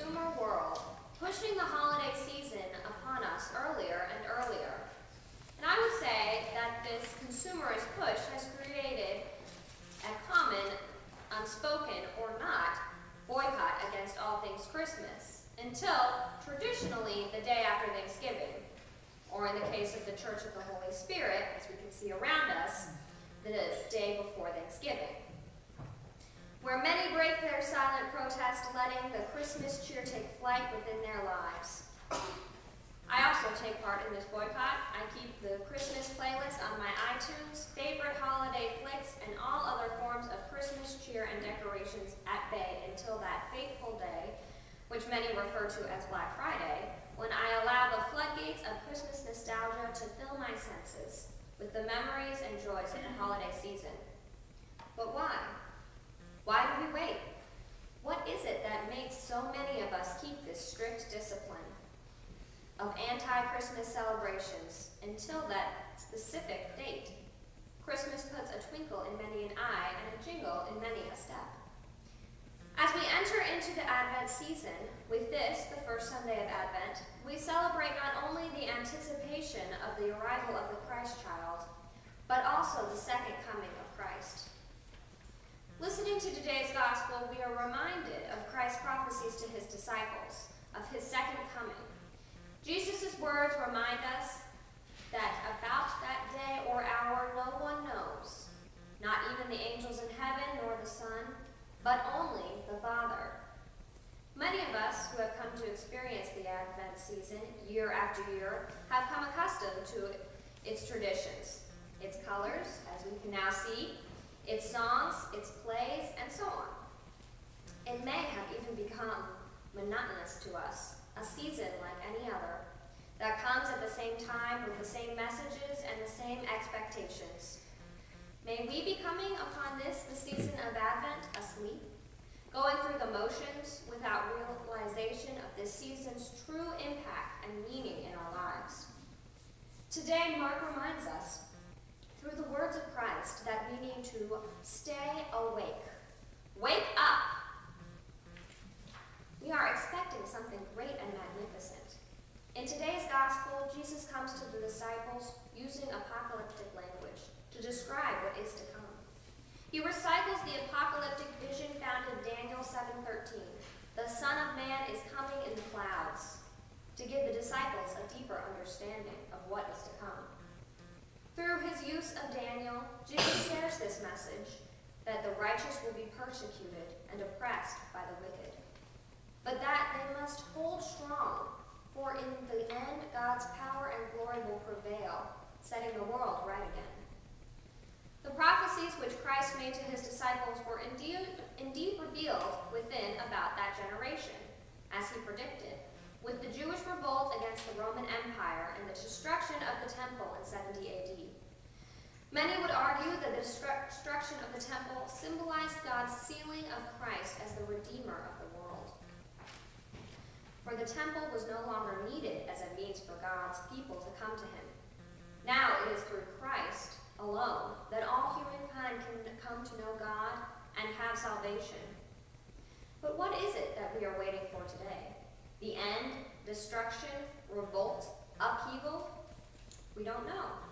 consumer world pushing the holiday season upon us earlier and earlier. And I would say that this consumerist push has created a common, unspoken or not, boycott against all things Christmas until traditionally the day after Thanksgiving, or in the case of the Church of the Holy Spirit, as we can see around us, the day before Thanksgiving where many break their silent protest, letting the Christmas cheer take flight within their lives. I also take part in this boycott. I keep the Christmas playlist on my iTunes, favorite holiday flicks, and all other forms of Christmas cheer and decorations at bay until that fateful day, which many refer to as Black Friday, when I allow the floodgates of Christmas nostalgia to fill my senses with the memories and joys of the holiday season. But why? Why do we wait? What is it that makes so many of us keep this strict discipline of anti-Christmas celebrations until that specific date? Christmas puts a twinkle in many an eye and a jingle in many a step. As we enter into the Advent season, with this, the first Sunday of Advent, we celebrate not only the anticipation of the arrival of the Christ child, but also the second coming of Christ. Listening to today's gospel, we are reminded of Christ's prophecies to his disciples, of his second coming. Jesus' words remind us that about that day or hour no one knows, not even the angels in heaven nor the Son, but only the Father. Many of us who have come to experience the Advent season year after year have come accustomed to its traditions, its colors, as we can now see, its songs, its plays, and so on. It may have even become monotonous to us, a season like any other, that comes at the same time with the same messages and the same expectations. May we be coming upon this, the season of Advent, asleep, going through the motions without realization of this season's true impact and meaning in our lives. Today, Mark reminds us through the words of Christ that we need to stay awake. Wake up! We are expecting something great and magnificent. In today's gospel, Jesus comes to the disciples using apocalyptic language to describe what is to come. He recycles the apocalyptic vision found in Daniel 7:13. The Son of Man is coming in the clouds to give the disciples a deeper understanding of what is to come. Through his use of Daniel, Jesus shares this message that the righteous will be persecuted and oppressed by the wicked, but that they must hold strong, for in the end God's power and glory will prevail, setting the world right again. The prophecies which Christ made to his disciples were indeed, indeed revealed within about that generation, as he predicted with the Jewish revolt against the Roman Empire and the destruction of the temple in 70 AD. Many would argue that the destruction of the temple symbolized God's sealing of Christ as the Redeemer of the world. For the temple was no longer needed as a means for God's people to come to him. Now it is through Christ alone that all humankind can come to know God and have salvation. But what is it that we are waiting for today? The end, destruction, revolt, upheaval? We don't know.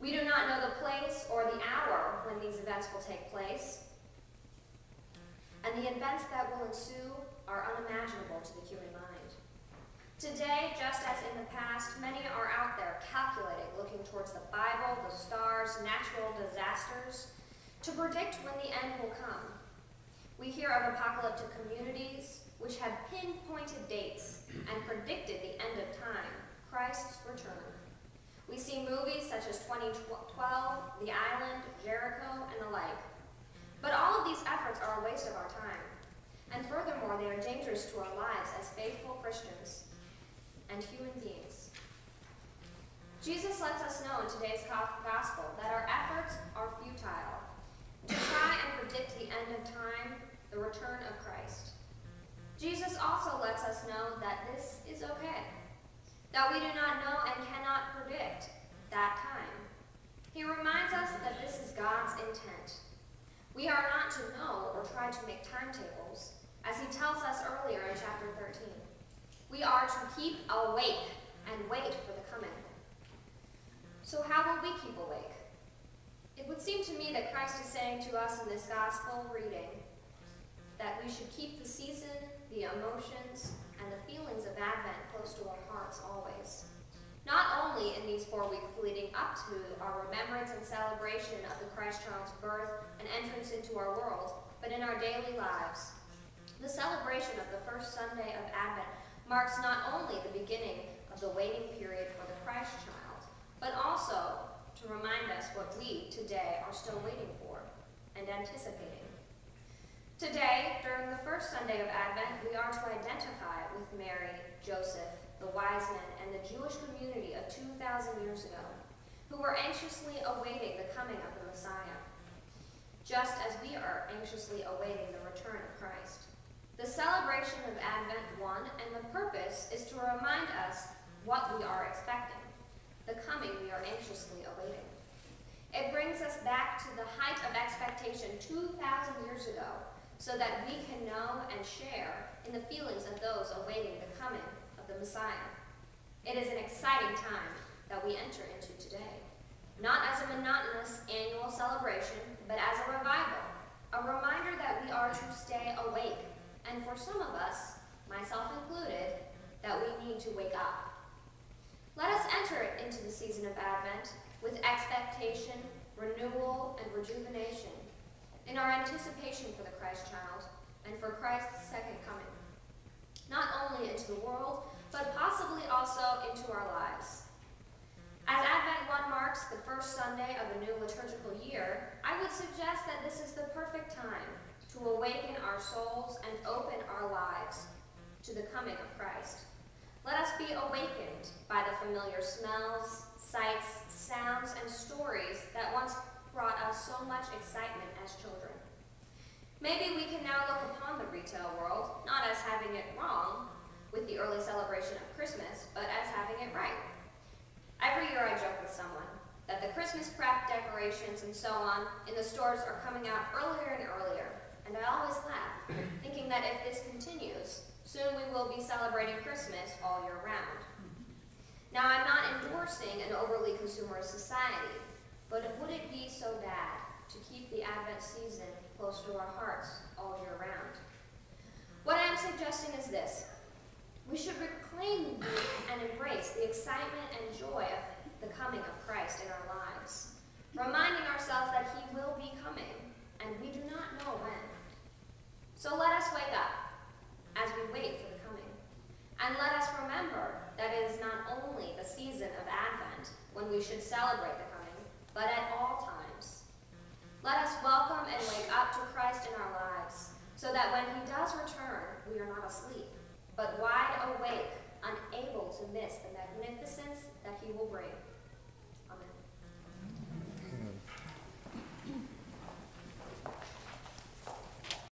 We do not know the place or the hour when these events will take place. And the events that will ensue are unimaginable to the human mind. Today, just as in the past, many are out there calculating, looking towards the Bible, the stars, natural disasters, to predict when the end will come. We hear of apocalyptic communities, which have pinpointed dates and predicted the end of time, Christ's return. We see movies such as 2012, The Island, Jericho, and the like. But all of these efforts are a waste of our time. And furthermore, they are dangerous to our lives as faithful Christians and human beings. Jesus lets us know in today's gospel that our efforts are futile to try and predict the end of time, the return of Christ. Jesus also lets us know that this is okay, that we do not know and cannot predict that time. He reminds us that this is God's intent. We are not to know or try to make timetables, as he tells us earlier in chapter 13. We are to keep awake and wait for the coming. So, how will we keep awake? It would seem to me that Christ is saying to us in this gospel reading that we should keep the season, the emotions, and the feelings of Advent close to our hearts always. Not only in these four weeks leading up to our remembrance and celebration of the Christ child's birth and entrance into our world, but in our daily lives. The celebration of the first Sunday of Advent marks not only the beginning of the waiting period for the Christ child, but also to remind us what we today are still waiting for and anticipating. Today, during the first Sunday of Advent, we are to identify Mary, Joseph, the wise men, and the Jewish community of 2,000 years ago, who were anxiously awaiting the coming of the Messiah, just as we are anxiously awaiting the return of Christ. The celebration of Advent 1 and the purpose is to remind us what we are expecting, the coming we are anxiously awaiting. It brings us back to the height of expectation 2,000 years ago so that we can know and share in the feelings of those awaiting the coming of the Messiah. It is an exciting time that we enter into today, not as a monotonous annual celebration, but as a revival, a reminder that we are to stay awake, and for some of us, myself included, that we need to wake up. Let us enter into the season of Advent with expectation, renewal, and rejuvenation in our anticipation for the Christ child and for Christ's second coming, not only into the world, but possibly also into our lives. As Advent 1 marks the first Sunday of a new liturgical year, I would suggest that this is the perfect time to awaken our souls and open our lives to the coming of Christ. Let us be awakened by the familiar smells, sights, sounds, and stories that once brought us so much excitement as children. Maybe we can now look upon the retail world not as having it wrong with the early celebration of Christmas, but as having it right. Every year I joke with someone that the Christmas prep decorations and so on in the stores are coming out earlier and earlier, and I always laugh, thinking that if this continues, soon we will be celebrating Christmas all year round. Now, I'm not endorsing an overly consumerist society, but would it be so bad to keep the Advent season close to our hearts all year round? What I am suggesting is this. We should reclaim and embrace the excitement and joy of the coming of Christ in our lives, reminding ourselves that he will be coming, and we do not know when. So let us wake up as we wait for the coming. And let us remember that it is not only the season of Advent when we should celebrate the but at all times. Let us welcome and wake up to Christ in our lives, so that when he does return, we are not asleep, but wide awake, unable to miss the magnificence that he will bring.